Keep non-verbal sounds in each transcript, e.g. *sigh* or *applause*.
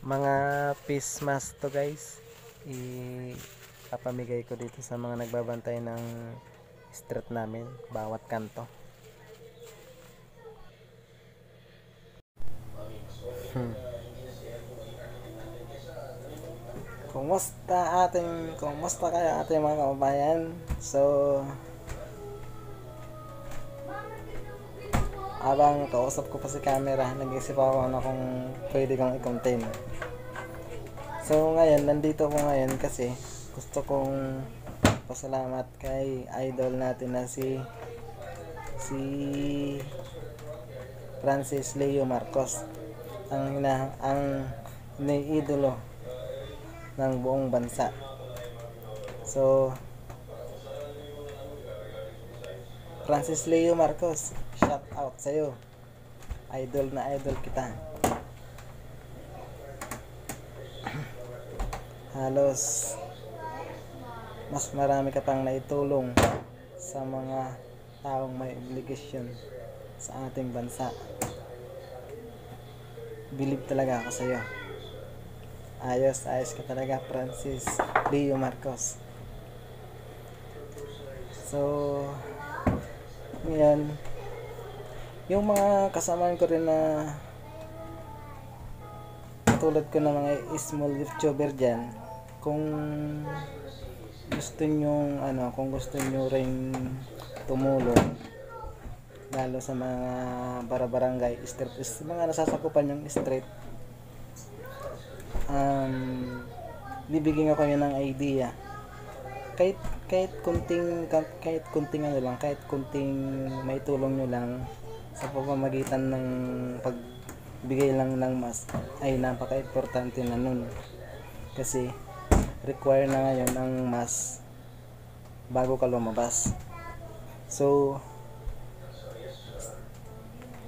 mga face mask to guys. Ipapamigay ko dito sa mga nagbabantay ng street namin. Bawat kanto. Hmm. Kumusta ating kumusta kayo ating mga kababayan? So habang kausap ko pa si camera, nag-isip ako ano kung pwede kong i-contain. So ngayon, nandito ako ngayon kasi gusto kong pasalamat kay idol natin na si si Francis Leo Marcos ang hina, ang iniidolo ng buong bansa. So Francis Leo Marcos, shout out sa'yo. Idol na idol kita. *clears throat* Halos mas marami ka pang naitulong sa mga taong may obligasyon sa ating bansa. Believe talaga ako sa'yo. Ayos, ayos ka talaga, Francis Leo Marcos. So, ngayon, yung mga kasamaan ko rin na tulad ko ng mga small YouTuber dyan, kung gusto nyo, ano, kung gusto nyo rin tumulong, lalo sa mga barabarangay, street, mga nasasakupan yung street, um, bibigyan ko kayo ng idea. Kahit, kahit kunting, kahit kunting ano lang, kahit kunting may tulong nyo lang, sa pamamagitan ng pagbigay lang ng mask ay napaka-importante na nun. Kasi require na ngayon ang mask bago ka lumabas. So,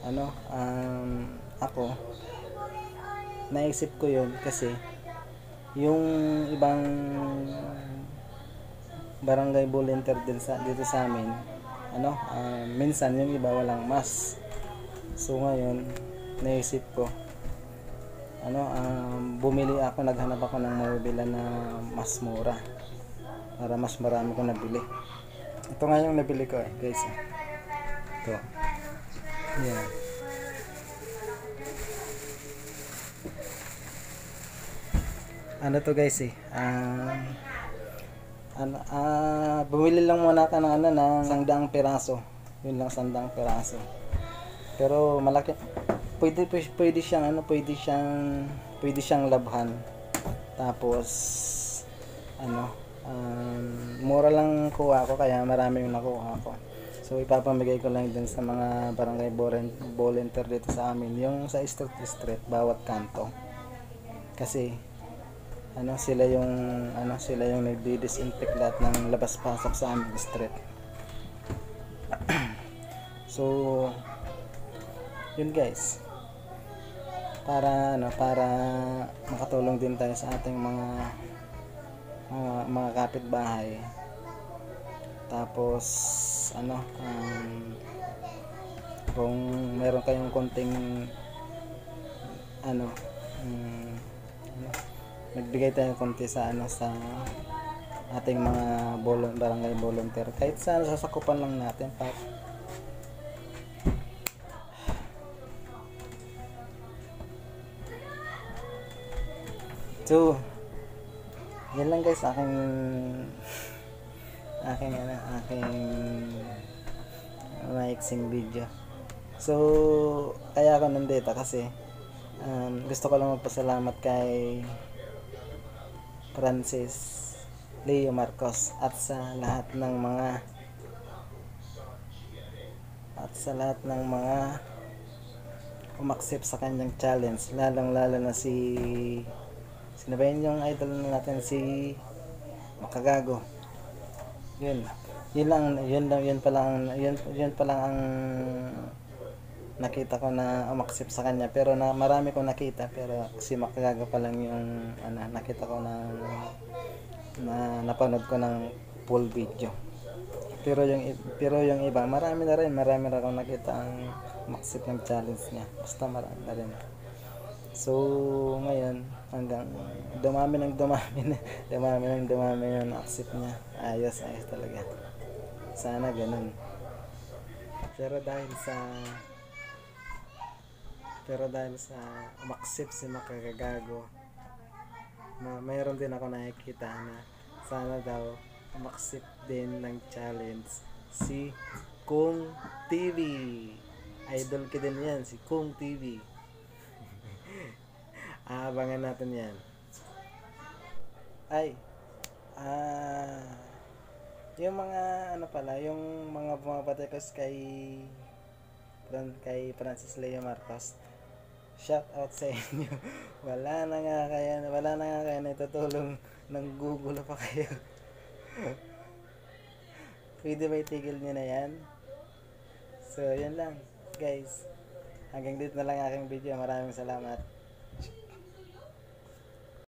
ano, um, ako, naisip ko yun kasi yung ibang barangay volunteer din sa, dito sa amin, ano, uh, minsan yung iba walang mask So ngayon, naisip ko, ano, um, bumili ako, naghanap ako ng mabibila na mas mura. Para mas marami ko nabili. Ito nga yung nabili ko eh, guys. Eh. Ito. Yan. Ano to guys eh, um, ano, ah, bumili lang muna ka ng ano, ng sangdaang piraso. Yun lang sandang piraso. Pero malaki pwede pwede siyang ano, pwede siyang pwede siyang labhan. Tapos ano, um, mura lang kuha ko kaya marami yung nakuha ko. So ipapamigay ko lang din sa mga barangay volunteer dito sa amin yung sa street street bawat kanto. Kasi ano sila yung ano sila yung nagdi-disinfect lahat ng labas pasok sa aming street. *clears throat* so yun guys para ano para makatulong din tayo sa ating mga mga, mga kapitbahay tapos ano um, kung meron kayong konting ano um, nagbigay tayo konti sa ano sa ating mga bolon, barangay volunteer. Kahit sa sasakupan lang natin para So, yan lang guys aking aking ano, aking maiksing video. So, kaya ako nandito kasi um, gusto ko lang magpasalamat kay Francis Leo Marcos at sa lahat ng mga at sa lahat ng mga umaksip sa kanyang challenge lalong lalo na si Sino ba yun yung idol natin si Makagago? Yun. Yun lang, yun lang, yun pa lang, yun, yun pa lang ang nakita ko na umaksip sa kanya pero na marami kong nakita pero si Makagago pa lang yung ano, nakita ko na na napanood ko ng full video pero yung pero yung iba marami na rin marami na akong nakita ang umaksip ng challenge niya basta marami na rin So, ngayon, hanggang dumami ng dumami na, *laughs* dumami ng dumami na na-accept niya. Ayos, ayos talaga. Sana ganun. Pero dahil sa pero dahil sa umaksip si makagagago ma mayroon din ako nakikita na sana daw umaksip din ng challenge si Kung TV idol ko din yan si Kung TV *laughs* aabangan natin yan. Ay ah yung mga ano pala yung mga bumabatikos kay Fran- kay Francis Leo Marcos shout out sa inyo. *laughs* Wala na nga kaya wala na nga kaya natutulong ng Google pa kayo. *laughs* Pwede ba itigil nyo na yan? So yun lang guys. Hanggang dito na lang aking video. Maraming salamat